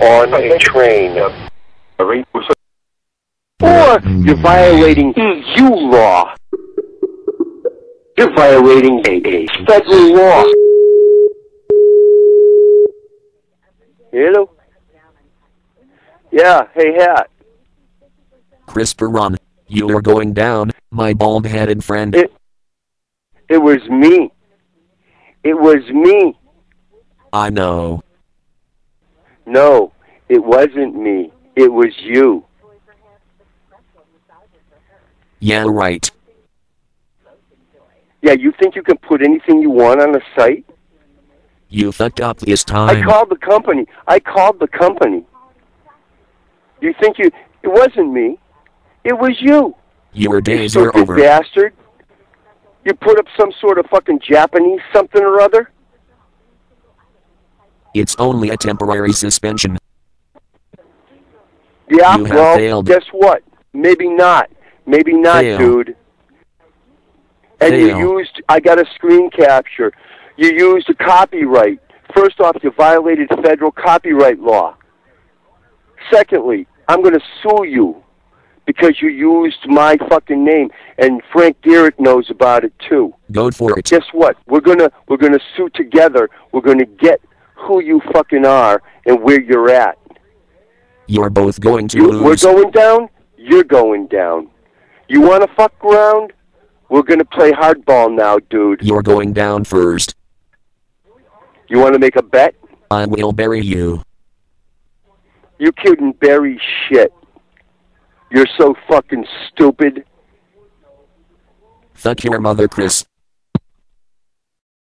on a train. Or you're violating EU law. You're violating a, federal law. Hello? Yeah, hey, Hat. CRISPR run. You are going down, my bald headed friend. It, it was me. It was me. I know. No, it wasn't me. It was you. Yeah, right. Yeah, you think you can put anything you want on a site? You fucked up this time. I called the company. I called the company. You think you... It wasn't me. It was you. Your You days are stupid over. bastard. You put up some sort of fucking Japanese something or other? It's only a temporary suspension. Yeah, You have well, failed. guess what? Maybe not. Maybe not, Fail. dude. And Fail. you used, I got a screen capture. You used a copyright. First off, you violated federal copyright law. Secondly, I'm going to sue you because you used my fucking name, and Frank Garrett knows about it too. Go for it. Guess what? We're gonna we're gonna sue together. We're gonna get who you fucking are and where you're at. You're both going to You, we're going down. You're going down. You want to fuck around? We're gonna play hardball now, dude. You're going down first. You want to make a bet? I will bury you. You couldn't bury shit. You're so fucking stupid. Fuck your mother, Chris.